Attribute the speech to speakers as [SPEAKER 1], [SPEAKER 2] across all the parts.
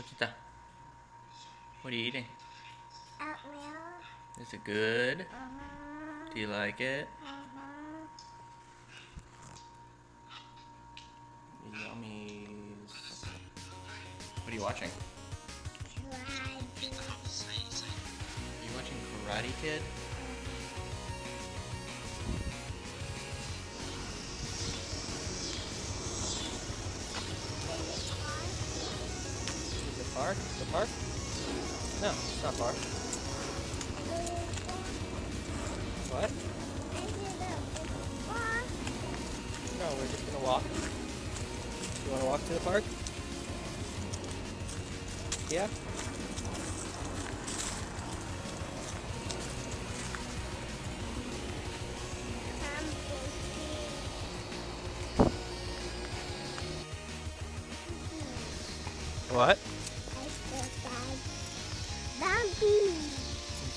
[SPEAKER 1] Paquita, what are you eating?
[SPEAKER 2] Oatmeal.
[SPEAKER 1] Is it good?
[SPEAKER 2] Uh-huh.
[SPEAKER 1] Do you like it?
[SPEAKER 2] Uh-huh.
[SPEAKER 1] Yummies. What are you watching?
[SPEAKER 2] Karate.
[SPEAKER 1] Are you watching Karate Kid? Far? No, not far. What? No, we're just gonna walk. You wanna walk to the park? Yeah? What?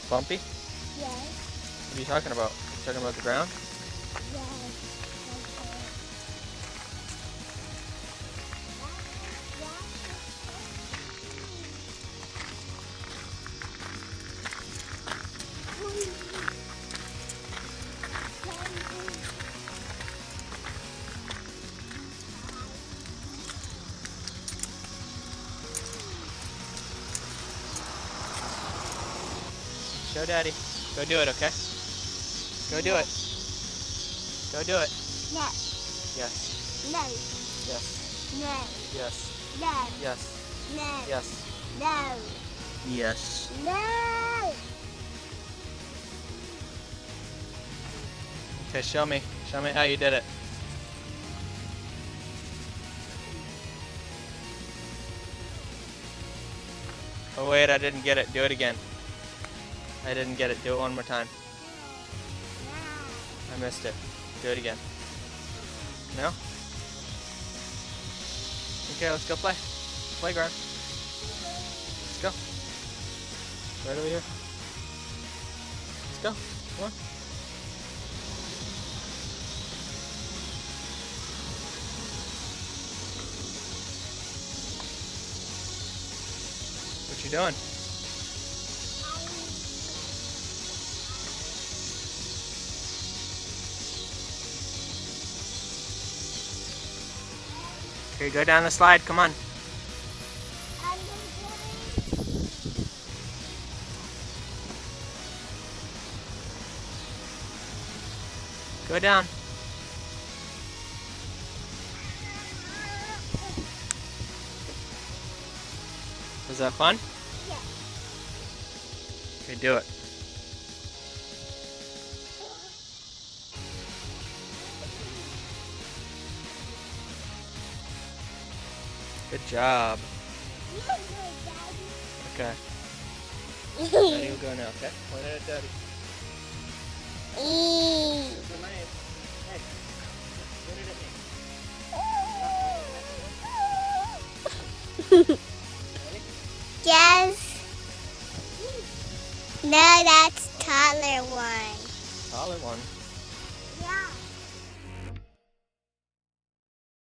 [SPEAKER 2] Bumpy. Yes.
[SPEAKER 1] What are you talking about? You talking about the ground? Show daddy. Go do it, okay? Go do it. Go do it.
[SPEAKER 2] No,
[SPEAKER 1] Yes.
[SPEAKER 2] no,
[SPEAKER 1] Yes.
[SPEAKER 2] no,
[SPEAKER 1] Yes.
[SPEAKER 2] no,
[SPEAKER 1] Yes.
[SPEAKER 2] no,
[SPEAKER 1] Yes.
[SPEAKER 2] no,
[SPEAKER 1] Yes.
[SPEAKER 2] no.
[SPEAKER 1] Okay, show me. Show me how you did it. Oh wait, I didn't get it. Do it again. I didn't get it. Do it one more time. I missed it. Do it again. No? Okay, let's go play. Playground. Let's go. Right over here. Let's go. Come on. What you doing? Okay, go down the slide. Come on. Go down. Was that fun?
[SPEAKER 2] Yeah.
[SPEAKER 1] Okay, do it. Good job. Okay. Daddy will go now, okay? Point it at Daddy. Good man. Hey. Point it at me.
[SPEAKER 2] Yes. No, that's taller one.
[SPEAKER 1] Taller one.